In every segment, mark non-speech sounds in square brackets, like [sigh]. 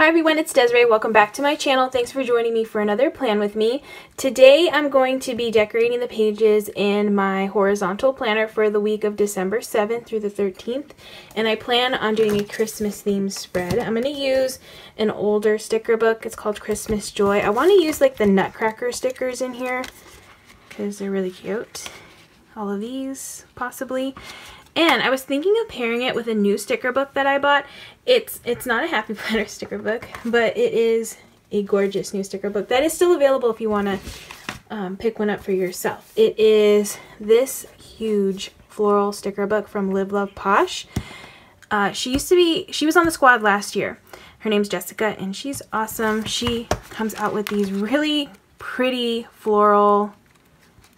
Hi everyone, it's Desiree. Welcome back to my channel. Thanks for joining me for another plan with me. Today I'm going to be decorating the pages in my horizontal planner for the week of December 7th through the 13th. And I plan on doing a Christmas theme spread. I'm going to use an older sticker book. It's called Christmas Joy. I want to use like the Nutcracker stickers in here because they're really cute. All of these possibly. And I was thinking of pairing it with a new sticker book that I bought. It's it's not a Happy [laughs] Planner sticker book, but it is a gorgeous new sticker book that is still available if you want to um, pick one up for yourself. It is this huge floral sticker book from Live Love Posh. Uh, she used to be, she was on the squad last year. Her name's Jessica and she's awesome. She comes out with these really pretty floral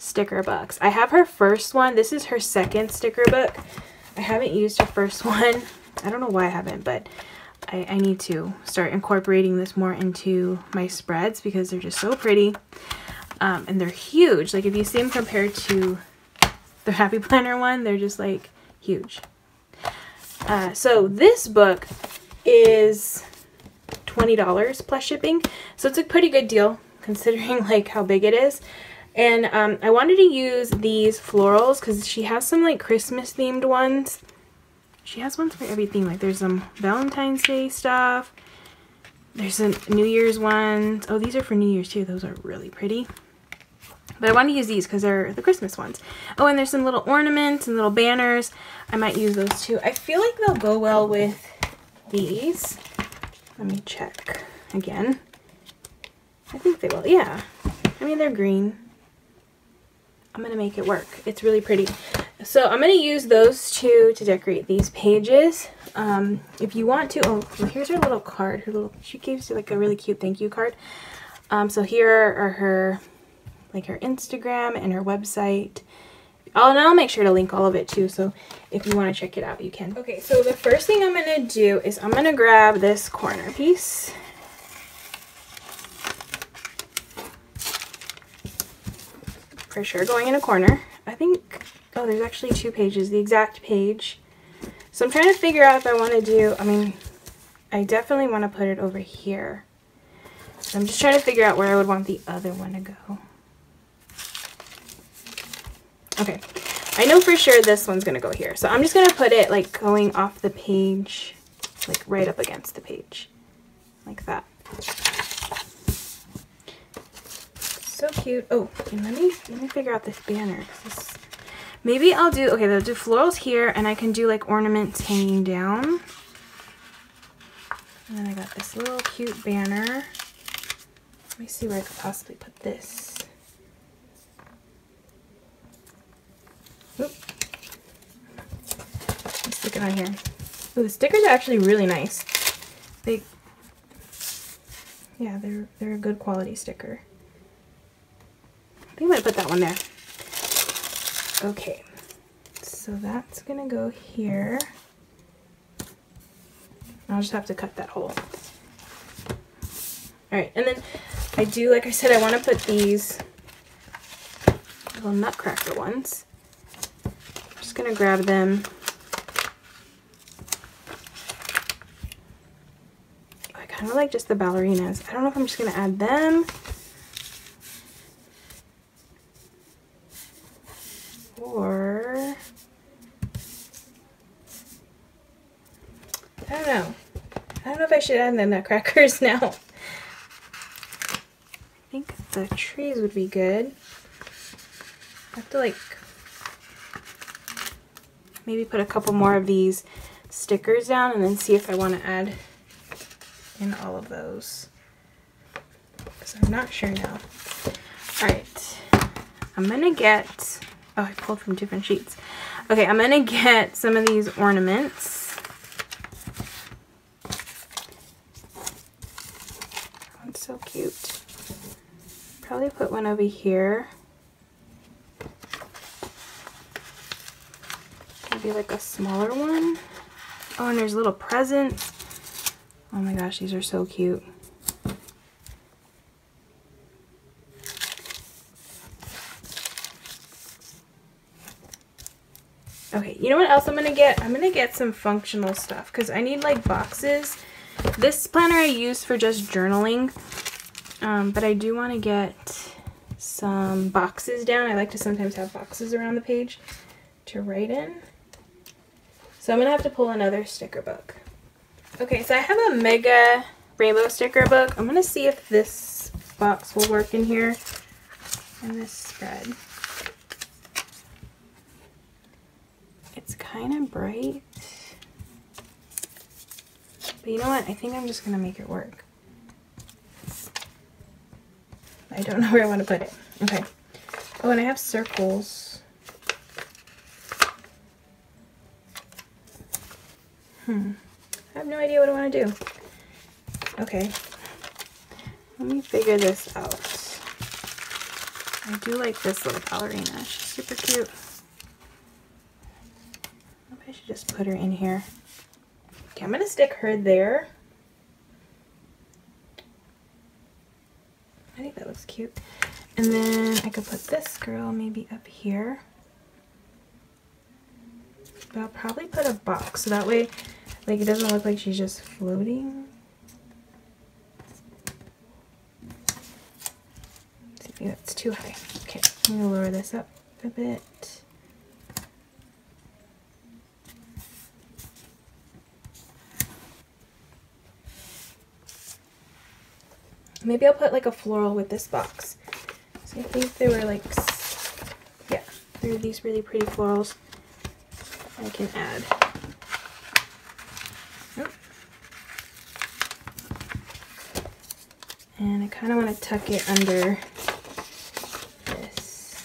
sticker books. I have her first one. This is her second sticker book. I haven't used her first [laughs] one. I don't know why I haven't, but I, I need to start incorporating this more into my spreads because they're just so pretty. Um, and they're huge. Like if you see them compared to the Happy Planner one, they're just like huge. Uh, so this book is $20 plus shipping. So it's a pretty good deal considering [laughs] like how big it is. And um, I wanted to use these florals because she has some like Christmas themed ones. She has ones for everything. Like there's some Valentine's Day stuff. There's some New Year's ones. Oh, these are for New Year's too. Those are really pretty. But I want to use these because they're the Christmas ones. Oh, and there's some little ornaments and little banners. I might use those too. I feel like they'll go well with these. Let me check again. I think they will. Yeah. I mean, they're green. I'm going to make it work. It's really pretty. So I'm going to use those two to decorate these pages. Um, if you want to, oh, well, here's her little card. Her little, she gives you like a really cute thank you card. Um, so here are her, like her Instagram and her website. Oh, and I'll make sure to link all of it too. So if you want to check it out, you can. Okay, so the first thing I'm going to do is I'm going to grab this corner piece. For sure going in a corner. I think, oh, there's actually two pages, the exact page. So I'm trying to figure out if I want to do, I mean, I definitely want to put it over here. So I'm just trying to figure out where I would want the other one to go. Okay, I know for sure this one's going to go here. So I'm just going to put it like going off the page, like right up against the page, like that so cute. Oh, let me let me figure out this banner. This, maybe I'll do okay. I'll do florals here, and I can do like ornaments hanging down. And then I got this little cute banner. Let me see where I could possibly put this. Oop. Stick it on here. The stickers are actually really nice. They, yeah, they're they're a good quality sticker. Think I'm put that one there. Okay, so that's going to go here. I'll just have to cut that hole. Alright, and then I do, like I said, I want to put these little nutcracker ones. I'm just going to grab them. I kind of like just the ballerinas. I don't know if I'm just going to add them should add the nutcrackers now. I think the trees would be good. I have to like maybe put a couple more of these stickers down and then see if I want to add in all of those. Because I'm not sure now. Alright, I'm going to get, oh I pulled from different sheets. Okay, I'm going to get some of these ornaments. So cute. Probably put one over here. Maybe like a smaller one. Oh, and there's little presents. Oh my gosh, these are so cute. Okay, you know what else I'm going to get? I'm going to get some functional stuff because I need like boxes This planner I use for just journaling, um, but I do want to get some boxes down. I like to sometimes have boxes around the page to write in. So I'm going to have to pull another sticker book. Okay, so I have a mega rainbow sticker book. I'm going to see if this box will work in here and this spread. It's kind of bright. But you know what? I think I'm just going to make it work. I don't know [laughs] where I want to put it. Okay. Oh, and I have circles. Hmm. I have no idea what I want to do. Okay. Let me figure this out. I do like this little ballerina. She's super cute. Maybe I should just put her in here. Okay, I'm going to stick her there. I think that looks cute. And then I could put this girl maybe up here. But I'll probably put a box so that way like it doesn't look like she's just floating. See, that's too high. Okay, I'm gonna lower this up a bit. Maybe I'll put like a floral with this box. So I think there were like, yeah, there are these really pretty florals I can add. Oh. And I kind of want to tuck it under this.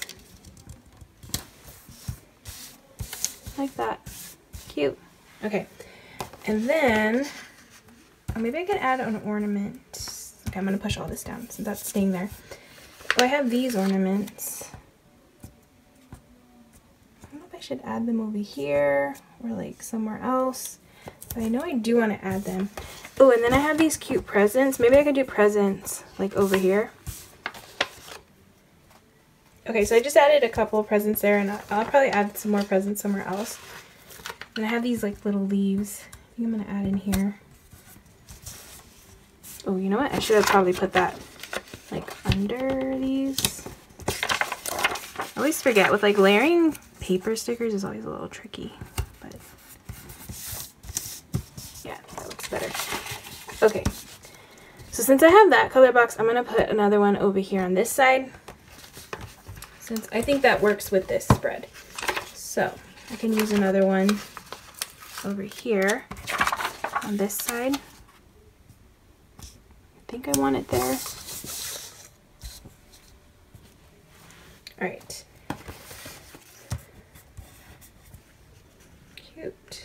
Like that. Cute. Okay. And then, oh, maybe I could add an ornament. Okay, I'm going to push all this down since that's staying there. So I have these ornaments. I don't know if I should add them over here or like somewhere else. But I know I do want to add them. Oh, and then I have these cute presents. Maybe I could do presents like over here. Okay, so I just added a couple of presents there and I'll probably add some more presents somewhere else. And I have these like little leaves. I think I'm going to add in here. Oh, you know what? I should have probably put that like under these. I always forget with like layering paper stickers is always a little tricky. But yeah, that looks better. Okay, so since I have that color box, I'm going to put another one over here on this side. Since I think that works with this spread. So I can use another one over here on this side. Think I want it there. All right. Cute.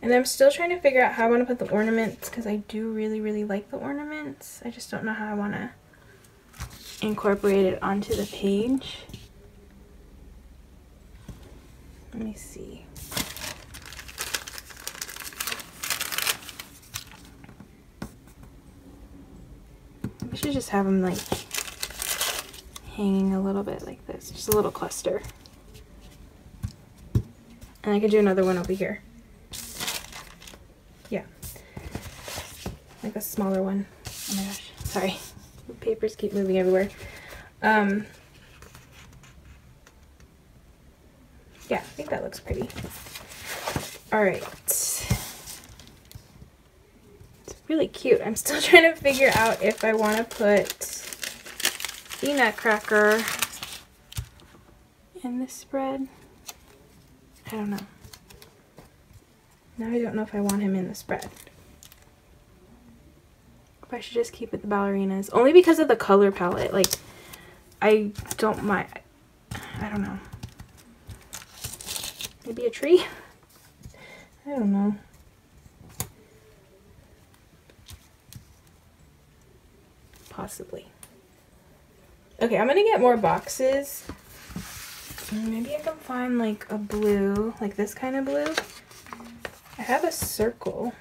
And I'm still trying to figure out how I want to put the ornaments because I do really, really like the ornaments. I just don't know how I want to incorporate it onto the page. Let me see. Should just have them like hanging a little bit like this, just a little cluster. And I could do another one over here. Yeah. Like a smaller one. Oh my gosh, sorry. The papers keep moving everywhere. Um, yeah, I think that looks pretty. All right. It's really cute. I'm still [laughs] trying to figure out if I want to put the nutcracker in this spread. I don't know. Now I don't know if I want him in the spread. If I should just keep it the ballerinas. Only because of the color palette. Like, I don't mind. I don't know. Maybe a tree? [laughs] I don't know. Possibly. Okay, I'm to get more boxes. Maybe I can find like a blue, like this kind of blue. I have a circle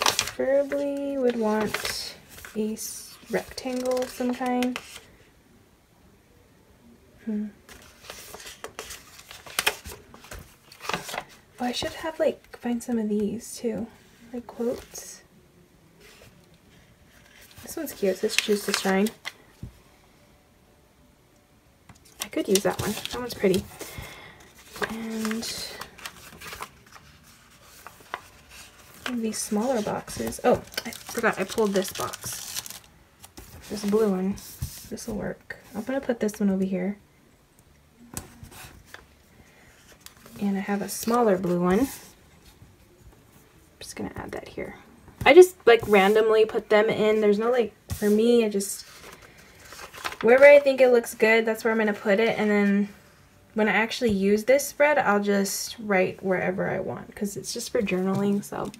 preferably would want a rectangle of some kind. Hmm. Oh, I should have like find some of these too. like quotes. This one's cute. Says choose to shine. I could use that one. That one's pretty. And these smaller boxes. Oh, I forgot I pulled this box. This blue one. This will work. I'm going to put this one over here. And I have a smaller blue one. I'm just going to add that here. I just like randomly put them in. There's no like, for me, I just, wherever I think it looks good, that's where I'm going to put it. And then when I actually use this spread, I'll just write wherever I want because it's just for journaling. So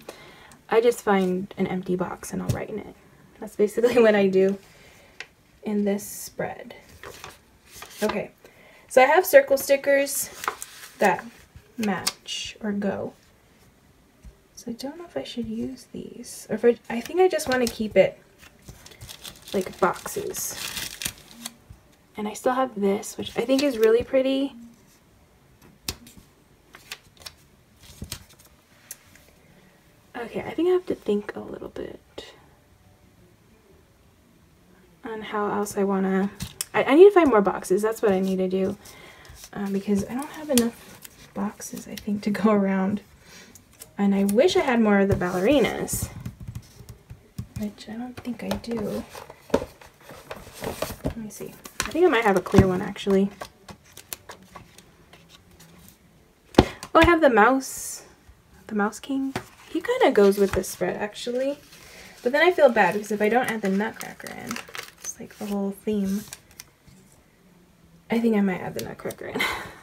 I just find an empty box and I'll write in it. That's basically [laughs] what I do in this spread. Okay, so I have circle stickers that match or go. I don't know if I should use these or if I, I think I just want to keep it like boxes. And I still have this, which I think is really pretty. Okay, I think I have to think a little bit on how else I want to... I, I, need to find more boxes. That's what I need to do. Um, because I don't have enough boxes, I think, to go around. And I wish I had more of the ballerinas. Which I don't think I do. Let me see. I think I might have a clear one, actually. Oh, I have the mouse. The Mouse King. He kind of goes with this spread, actually. But then I feel bad because if I don't add the Nutcracker in, it's like the whole theme. I think I might add the Nutcracker in. [laughs]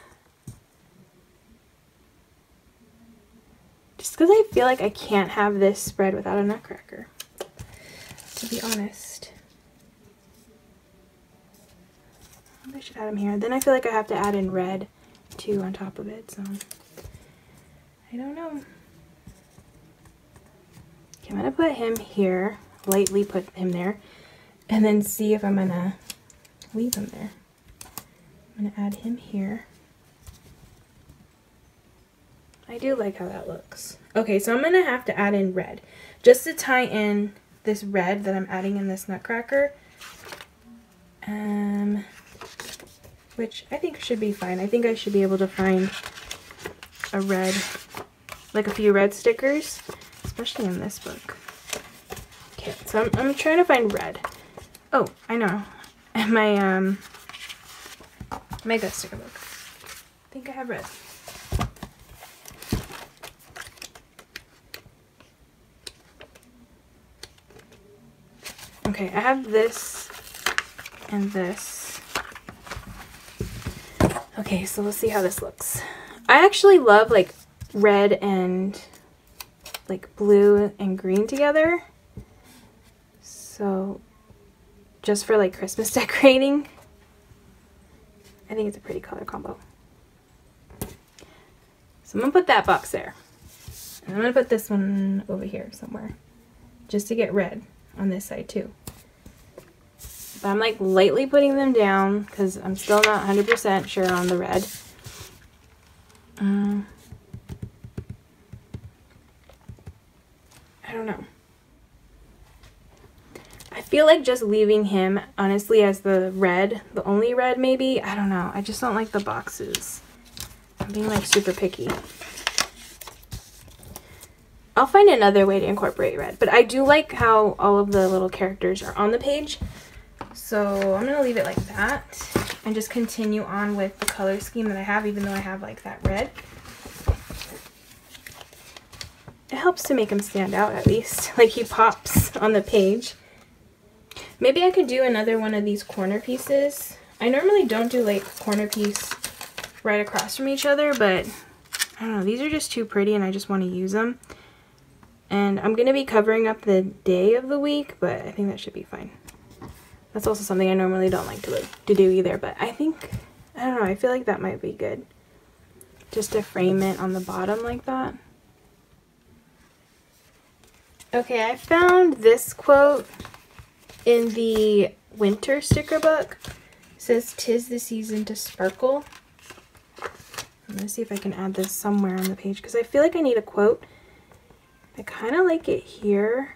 Just because I feel like I can't have this spread without a Nutcracker, to be honest. I should add them here. Then I feel like I have to add in red too on top of it, so I don't know. Okay, I'm gonna put him here, lightly put him there and then see if I'm gonna leave him there. I'm gonna add him here. I do like how that looks. Okay, so I'm gonna have to add in red just to tie in this red that I'm adding in this nutcracker. Um, which I think should be fine. I think I should be able to find a red, like a few red stickers, especially in this book. Okay, so I'm, I'm trying to find red. Oh, I know. [laughs] My, um, my Mega sticker book. I think I have red. Okay, I have this and this. Okay, so let's see how this looks. I actually love like red and like blue and green together. So just for like Christmas [laughs] decorating. I think it's a pretty color combo. So I'm to put that box there. And I'm to put this one over here somewhere. Just to get red on this side too. But I'm like lightly putting them down because I'm still not 100% sure on the red. Um, I don't know I feel like just leaving him, honestly, as the red, the only red maybe. I don't know. I just don't like the boxes. I'm being like super picky. I'll find another way to incorporate red. But I do like how all of the little characters are on the page. So I'm going to leave it like that. And just continue on with the color scheme that I have, even though I have like that red. It helps to make him stand out at least. [laughs] Like he pops on the page. Maybe I could do another one of these corner pieces. I normally don't do like corner piece right across from each other, but I don't know. These are just too pretty and I just want to use them. And I'm going to be covering up the day of the week, but I think that should be fine. That's also something I normally don't like to, to do either, but I think, I don't know, I feel like that might be good. Just to frame it on the bottom like that. Okay, I found this quote in the winter sticker book, it says, Tis the season to sparkle. I'm going to see if I can add this somewhere on the page because I feel like I need a quote. I kind of like it here.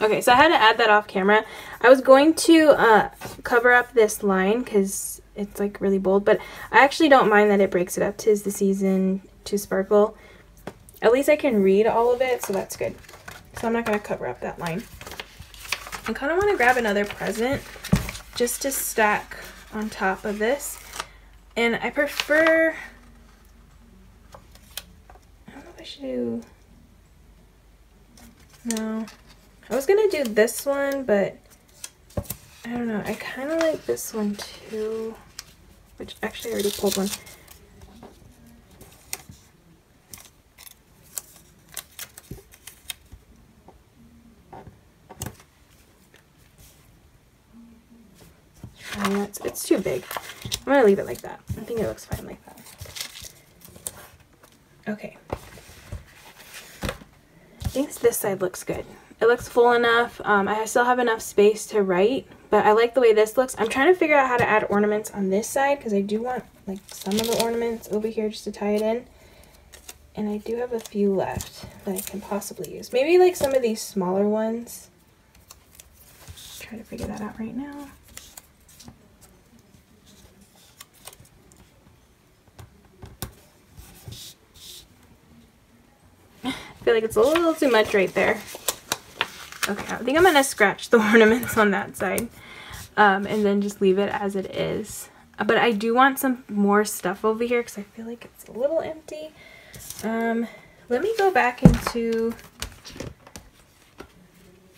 Okay, so I had to add that off camera. I was going to uh, cover up this line because it's like really bold, but I actually don't mind that it breaks it up. Tis the season to sparkle. At least I can read all of it, so that's good. So I'm not going to cover up that line. I kind of want to grab another present just to stack on top of this. And I prefer... I don't know if I should do... No. I was going to do this one, but I don't know. I kind of like this one too, which actually I already pulled one. it's, it's too big. I'm going to leave it like that. I think it looks fine like that. Okay. I think this side looks good. It looks full enough. Um, I still have enough space to write, but I like the way this looks. I'm trying to figure out how to add ornaments on this side because I do want like some of the ornaments over here just to tie it in. And I do have a few left that I can possibly use. Maybe like some of these smaller ones. Try to figure that out right now. Feel like it's a little too much right there. Okay, I think I'm going to scratch the [laughs] ornaments on that side um, and then just leave it as it is. But I do want some more stuff over here because I feel like it's a little empty. Um, let me go back into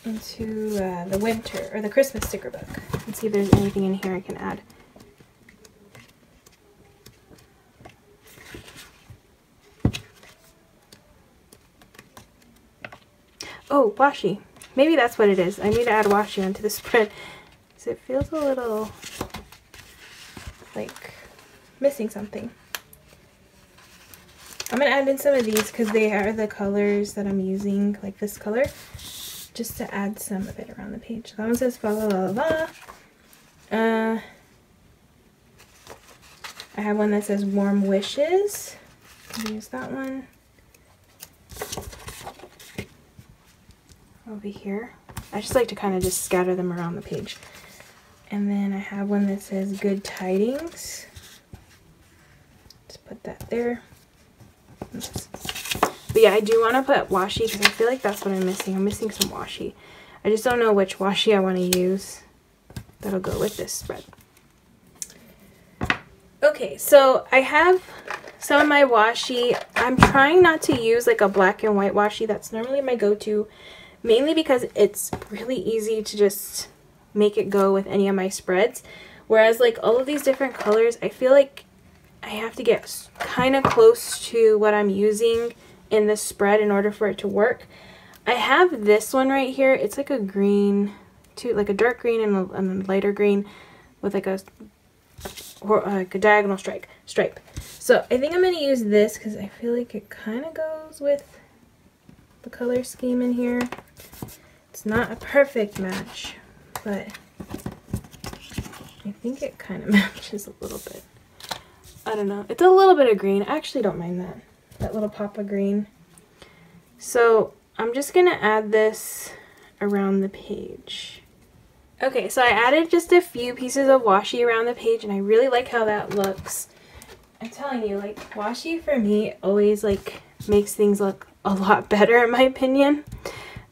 into uh, the winter or the Christmas sticker book and see if there's anything in here I can add. Oh, washi. Maybe that's what it is. I need to add washi onto the [laughs] spread. Because it feels a little like missing something. I'm going to add in some of these because they are the colors that I'm using, like this color, just to add some of it around the page. That one says la la la la. Uh, I have one that says warm wishes. Use that one. Over here. I just like to kind of just scatter them around the page. And then I have one that says good tidings. Let's put that there. But yeah, I do want to put washi because I feel like that's what I'm missing. I'm missing some washi. I just don't know which washi I want to use that'll go with this spread. Okay, so I have some of my washi. I'm trying not to use like a black and white washi. That's normally my go-to mainly because it's really easy to just make it go with any of my spreads. Whereas like all of these different colors, I feel like I have to get kind of close to what I'm using in this spread in order for it to work. I have this one right here. It's like a green, too, like a dark green and a, and a lighter green with like a, or uh, like a diagonal strike stripe. So I think I'm going to use this because I feel like it kind of goes with the color scheme in here. It's not a perfect match, but I think it kind of [laughs] matches a little bit. I don't know. It's a little bit of green. I actually don't mind that. That little pop of green. So I'm just going to add this around the page. Okay, so I added just a few pieces of washi around the page and I really like how that looks. I'm telling you, like, washi for me always, like, makes things look a lot better in my opinion.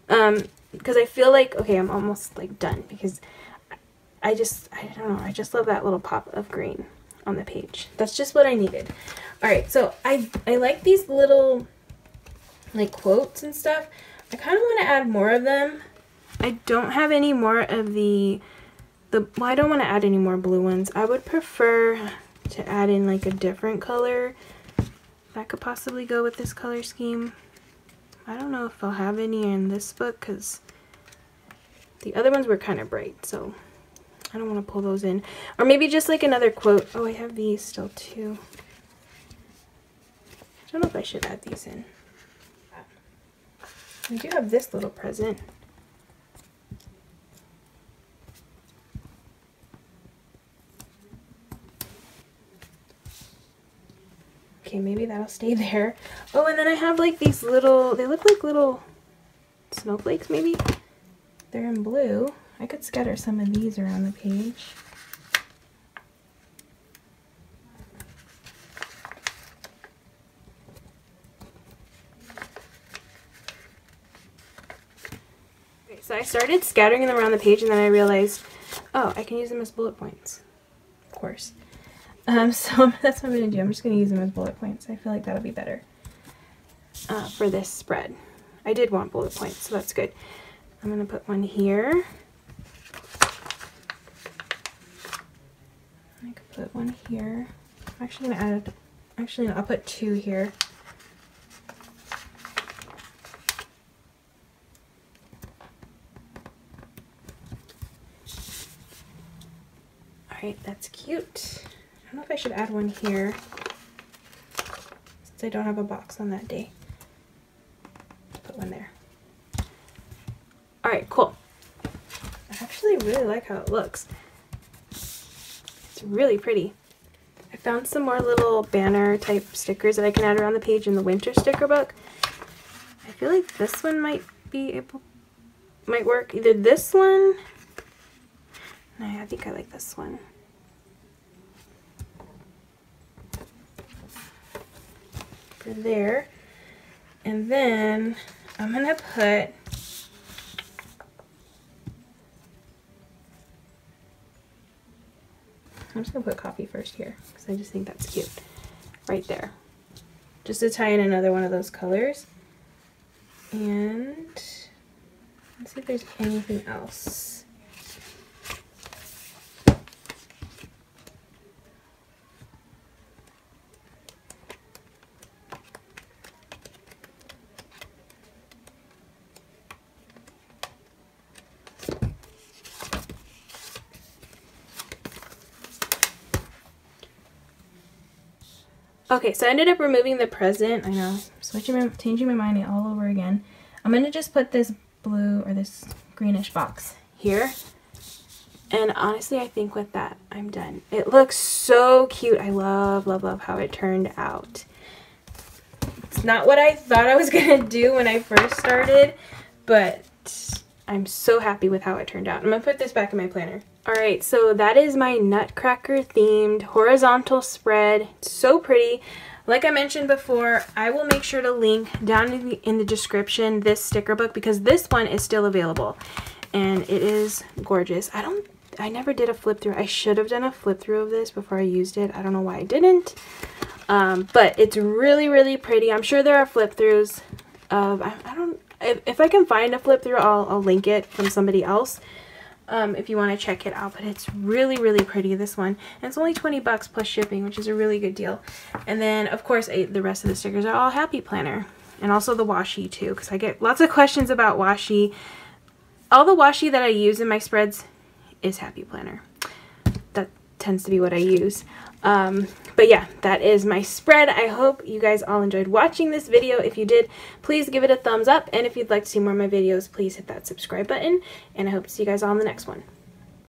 Um, because I feel like, okay, I'm almost like done because I just, I don't know, I just love that little pop of green on the page. That's just what I needed. All right, so I, I like these little like quotes and stuff. I kind of want to add more of them. I don't have any more of the, the, well, I don't want to add any more blue ones. I would prefer to add in like a different color that could possibly go with this color scheme. I don't know if I'll have any in this book because the other ones were kind of bright, so I don't want to pull those in. Or maybe just like another quote. Oh, I have these still too. I don't know if I should add these in. I do have this little present. Okay, maybe that'll stay there. Oh, and then I have like these little, they look like little snowflakes maybe. They're in blue. I could scatter some of these around the page. Okay, so I started scattering them around the page and then I realized, oh, I can use them as bullet points. Of course. Um, [laughs] so that's what I'm going to do. I'm just going to use them as bullet points. I feel like that'll be better uh, for this spread. I did want bullet points, so that's good. I'm going to put one here. I could put one here. I'm actually going to add, actually I'll put two here. Alright, that's cute. I don't know if I should add one here since I don't have a box on that day. Put one there. Alright, cool. I actually really like how it looks. It's really pretty. I found some more little banner type stickers that I can add around the page in the winter sticker book. I feel like this one might be able, might work. Either this one, no, I think I like this one. For there. And then I'm going to put I'm just going to put coffee first here because I just think that's cute. Right there. Just to tie in another one of those colors. And let's see if there's anything else. Okay, so I ended up removing the present. I know, switching my, changing my mind all over again. I'm going to just put this blue or this greenish box here. And honestly, I think with that, I'm done. It looks so cute. I love, love, love how it turned out. It's not what I thought I was [laughs] going to do when I first started, but I'm so happy with how it turned out. I'm going to put this back in my planner. Alright, so that is my Nutcracker themed horizontal spread. so pretty. Like I mentioned before, I will make sure to link down in the, in the description this sticker book because this one is still available. And it is gorgeous. I don't, I never did a flip through. I should have done a flip through of this before I used it. I don't know why I didn't. Um, but it's really, really pretty. I'm sure there are flip throughs of, I, I don't, if, if I can find a flip through, I'll, I'll link it from somebody else um, if you want to check it out. But it's really, really pretty, this one. And it's only 20 bucks plus shipping, which is a really good deal. And then, of course, I, the rest of the stickers are all Happy Planner. And also the washi, too, because I get lots of questions about washi. All the washi that I use in my spreads is Happy Planner. That tends to be what I use. Um, but yeah, that is my spread. I hope you guys all enjoyed watching this video. If you did, please give it a thumbs up. And if you'd like to see more of my videos, please hit that subscribe button. And I hope to see you guys all in the next one.